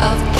of